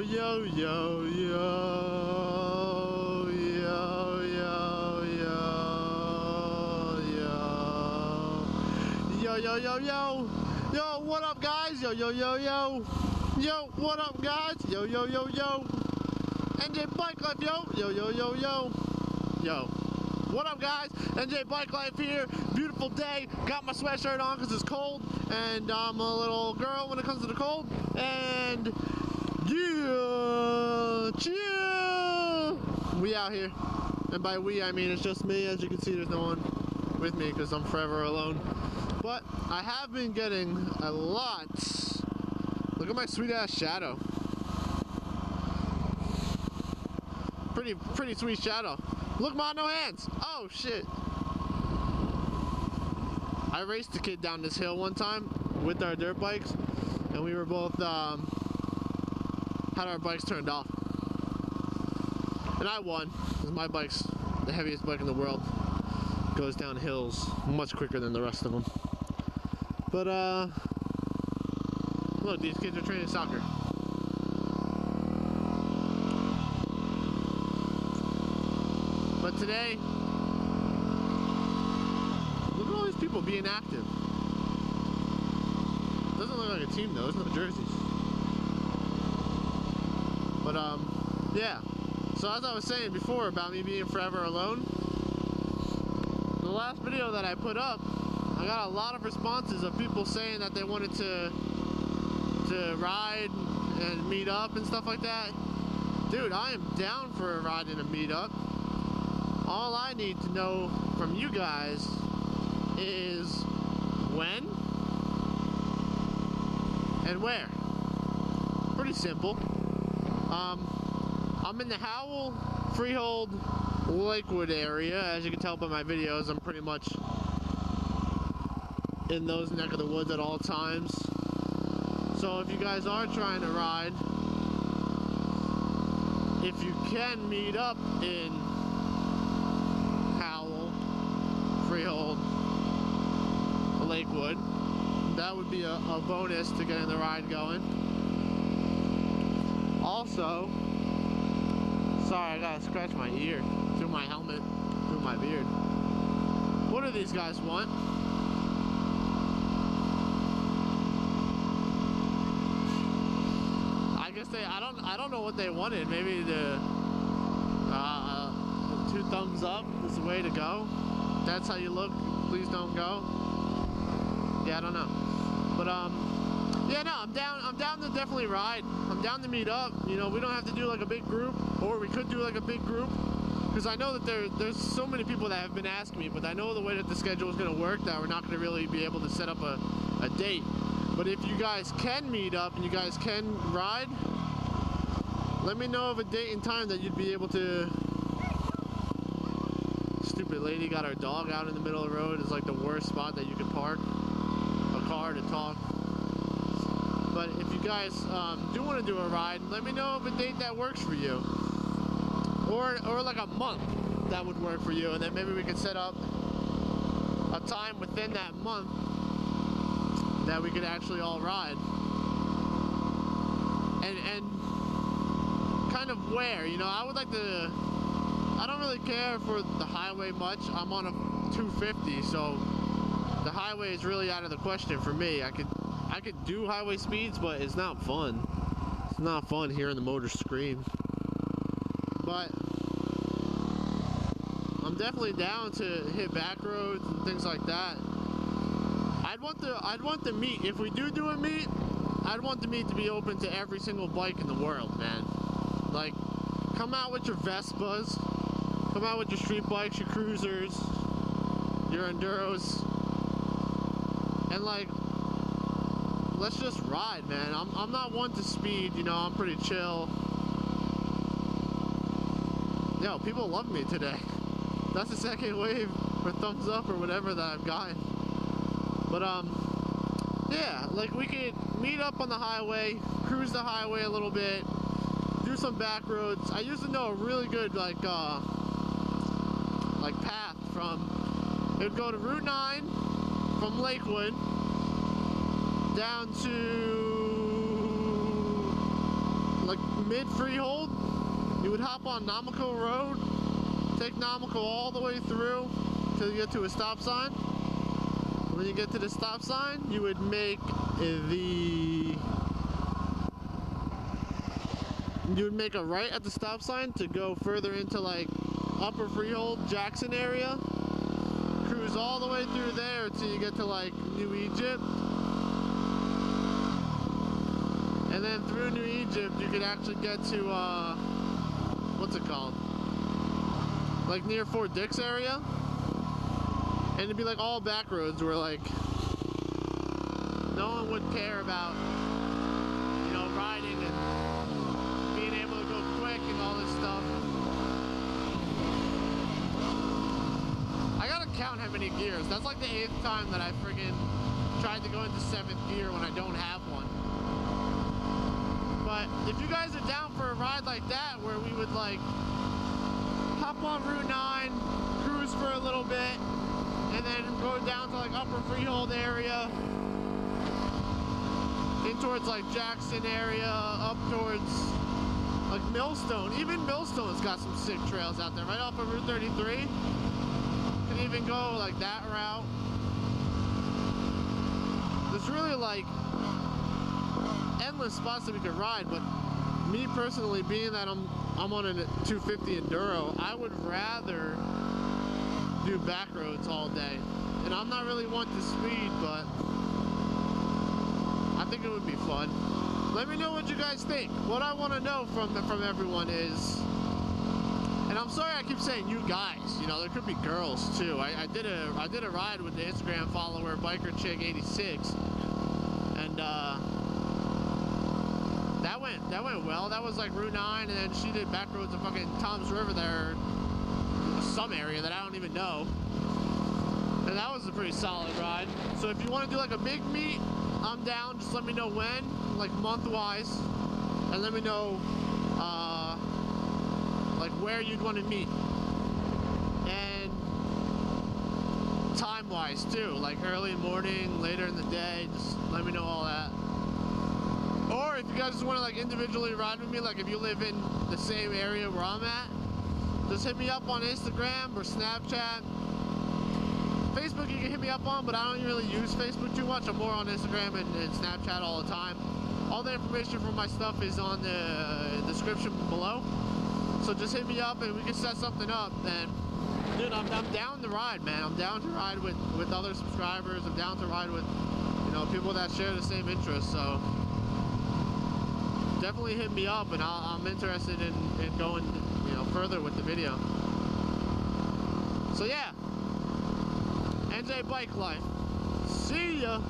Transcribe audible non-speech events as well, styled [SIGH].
yo, yo, yo, yo, yo, yo, yo, yo, yo, yo, yo, yo, what up, guys? Yo, yo, yo, yo, yo, what up, guys? Yo, yo, yo, yo, NJ Bike Life, yo, yo, yo, yo, yo, yo. What up, guys? NJ Bike Life here. Beautiful day. Got my sweatshirt on because it's cold, and I'm a little girl when it comes to the cold. And yeah, chill. We out here, and by we I mean it's just me. As you can see, there's no one with me because I'm forever alone. But I have been getting a lot. Look at my sweet ass shadow. Pretty, pretty sweet shadow. Look, ma, no hands. Oh shit. I raced a kid down this hill one time with our dirt bikes, and we were both um, had our bikes turned off, and I won. 'cause My bike's the heaviest bike in the world. Goes down hills much quicker than the rest of them. But uh, look, these kids are training soccer. But today, look at all these people being active. Doesn't look like a team though, there's no jerseys. But um, yeah. So as I was saying before about me being forever alone, the last video that I put up, I got a lot of responses of people saying that they wanted to to ride and meet up and stuff like that. Dude, I am down for a ride and a meet up. All I need to know from you guys is when and where. Pretty simple. Um, I'm in the Howell, Freehold, Lakewood area. As you can tell by my videos, I'm pretty much in those neck of the woods at all times. So if you guys are trying to ride, if you can meet up in Howell, Freehold, Lakewood, that would be a, a bonus to getting the ride going. Also, sorry, I gotta scratch my ear through my helmet, through my beard. What do these guys want? I guess they, I don't, I don't know what they wanted. Maybe the uh, two thumbs up is the way to go. That's how you look. Please don't go. Yeah, I don't know. But um, yeah, no, I'm down. I'm down to definitely ride. I'm down to meet up. You know, we don't have to do like a big group, or we could do like a big group. Because I know that there, there's so many people that have been asking me, but I know the way that the schedule is going to work that we're not going to really be able to set up a, a date. But if you guys can meet up and you guys can ride, let me know of a date and time that you'd be able to. Stupid lady got our dog out in the middle of the road. It's like the worst spot that you could park a car to talk. But if you guys um, do want to do a ride, let me know of a date that works for you. Or, or like a month that would work for you. And then maybe we could set up a time within that month that we could actually all ride. And, and kind of where, you know, I would like to, I don't really care for the highway much. I'm on a 250, so the highway is really out of the question for me. I could, I could do highway speeds, but it's not fun. It's not fun hearing the motor scream. But I'm definitely down to hit back roads and things like that. I'd want the I'd want the meet if we do do a meet. I'd want the meet to be open to every single bike in the world, man. Like, come out with your Vespas, come out with your street bikes, your cruisers, your enduros, and like, let's just ride, man. I'm I'm not one to speed, you know. I'm pretty chill. Yo, people love me today. [LAUGHS] That's the second wave or thumbs up or whatever that I've gotten. But um, yeah, like we could meet up on the highway, cruise the highway a little bit, do some back roads. I used to know a really good like uh, like path from. It would go to Route 9 from Lakewood down to like mid freehold, you would hop on Namico Road, take Namico all the way through till you get to a stop sign. When you get to the stop sign, you would make the you would make a right at the stop sign to go further into like upper freehold Jackson area. Cruise all the way through there until you get to like New Egypt and then through New Egypt you could actually get to uh what's it called? Like near Fort Dix area? And it'd be like all back roads where like no one would care about you know riding and being able to go quick and all this stuff. I gotta count how many gears. That's like the eighth time that I friggin' tried to go into seventh gear when I don't have one but if you guys are down for a ride like that where we would like hop on Route 9 cruise for a little bit and then go down to like upper freehold area in towards like Jackson area up towards like Millstone. Even Millstone's got some sick trails out there right off of Route 33 can even go like that route. There's really like endless spots that we could ride but me personally being that I'm I'm on a 250 enduro I would rather do back roads all day. And I'm not really one to speed, but I think it would be fun. Let me know what you guys think. What I want to know from from everyone is, and I'm sorry I keep saying you guys. You know, there could be girls too. I, I did a I did a ride with the Instagram follower Biker Chick 86, and uh, that went that went well. That was like Route 9, and then she did back roads of fucking Toms River there some area that I don't even know. And that was a pretty solid ride. So if you want to do like a big meet, I'm down. Just let me know when, like month-wise, and let me know uh, like where you'd want to meet. And time-wise too, like early morning, later in the day, just let me know all that. If you guys just want to like individually ride with me, like if you live in the same area where I'm at, just hit me up on Instagram or Snapchat. Facebook you can hit me up on, but I don't really use Facebook too much. I'm more on Instagram and, and Snapchat all the time. All the information for my stuff is on the uh, description below. So just hit me up and we can set something up. And dude, I'm, I'm down to ride, man. I'm down to ride with, with other subscribers. I'm down to ride with, you know, people that share the same interests. So definitely hit me up and i am interested in, in going you know further with the video. So yeah. NJ Bike Life. See ya